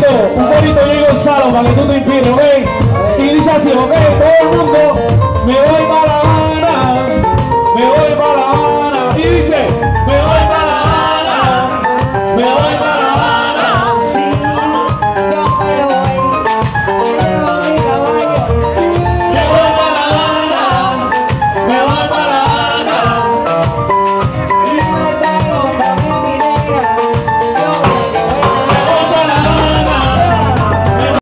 corito, un poquito yo y Gonzalo para que tú te inspires, ¿ok? Y dice así, ¿ok? Todo el mundo, me voy para La Habana, me voy para La Habana. Y dice, me voy para La Habana, me voy para